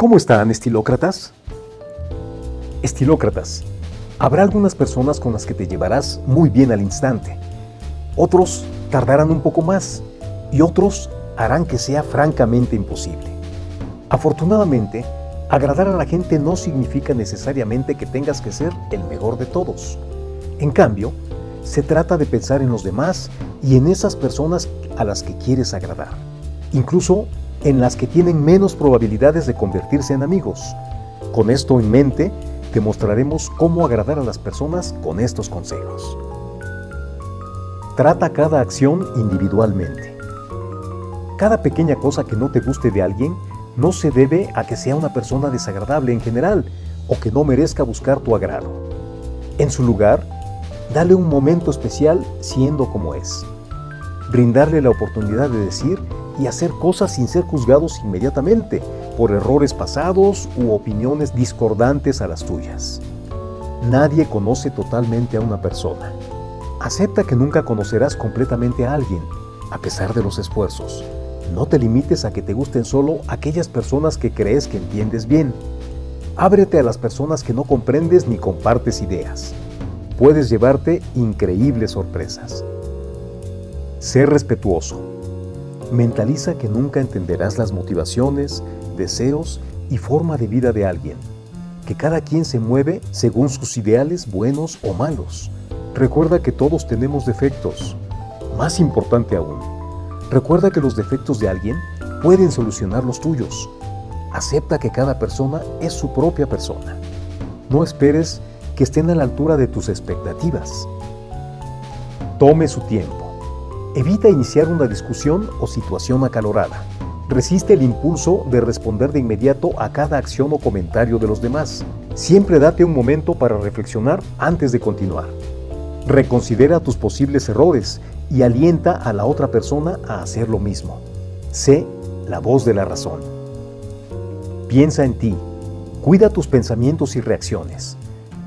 ¿Cómo están, estilócratas? Estilócratas, habrá algunas personas con las que te llevarás muy bien al instante. Otros tardarán un poco más y otros harán que sea francamente imposible. Afortunadamente, agradar a la gente no significa necesariamente que tengas que ser el mejor de todos. En cambio, se trata de pensar en los demás y en esas personas a las que quieres agradar, incluso en las que tienen menos probabilidades de convertirse en amigos. Con esto en mente, te mostraremos cómo agradar a las personas con estos consejos. Trata cada acción individualmente. Cada pequeña cosa que no te guste de alguien no se debe a que sea una persona desagradable en general o que no merezca buscar tu agrado. En su lugar, dale un momento especial siendo como es. Brindarle la oportunidad de decir y hacer cosas sin ser juzgados inmediatamente por errores pasados u opiniones discordantes a las tuyas. Nadie conoce totalmente a una persona. Acepta que nunca conocerás completamente a alguien, a pesar de los esfuerzos. No te limites a que te gusten solo aquellas personas que crees que entiendes bien. Ábrete a las personas que no comprendes ni compartes ideas. Puedes llevarte increíbles sorpresas. Ser respetuoso. Mentaliza que nunca entenderás las motivaciones, deseos y forma de vida de alguien, que cada quien se mueve según sus ideales buenos o malos. Recuerda que todos tenemos defectos. Más importante aún, recuerda que los defectos de alguien pueden solucionar los tuyos. Acepta que cada persona es su propia persona. No esperes que estén a la altura de tus expectativas. Tome su tiempo. Evita iniciar una discusión o situación acalorada. Resiste el impulso de responder de inmediato a cada acción o comentario de los demás. Siempre date un momento para reflexionar antes de continuar. Reconsidera tus posibles errores y alienta a la otra persona a hacer lo mismo. Sé la voz de la razón. Piensa en ti. Cuida tus pensamientos y reacciones.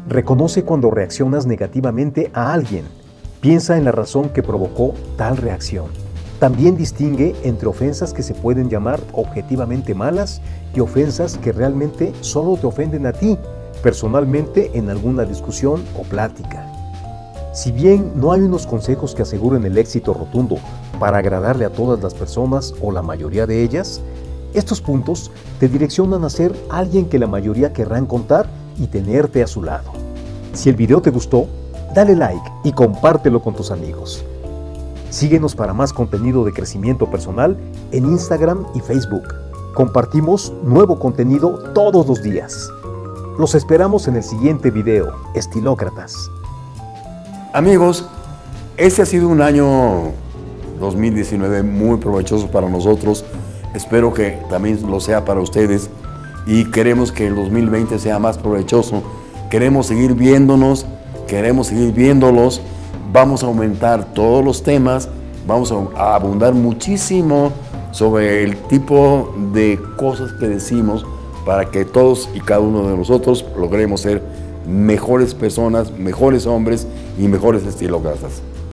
Reconoce cuando reaccionas negativamente a alguien Piensa en la razón que provocó tal reacción. También distingue entre ofensas que se pueden llamar objetivamente malas y ofensas que realmente solo te ofenden a ti, personalmente en alguna discusión o plática. Si bien no hay unos consejos que aseguren el éxito rotundo para agradarle a todas las personas o la mayoría de ellas, estos puntos te direccionan a ser alguien que la mayoría querrán contar y tenerte a su lado. Si el video te gustó, dale like y compártelo con tus amigos. Síguenos para más contenido de crecimiento personal en Instagram y Facebook. Compartimos nuevo contenido todos los días. Los esperamos en el siguiente video, Estilócratas. Amigos, este ha sido un año 2019 muy provechoso para nosotros. Espero que también lo sea para ustedes y queremos que el 2020 sea más provechoso. Queremos seguir viéndonos queremos seguir viéndolos, vamos a aumentar todos los temas, vamos a abundar muchísimo sobre el tipo de cosas que decimos para que todos y cada uno de nosotros logremos ser mejores personas, mejores hombres y mejores estilócratas.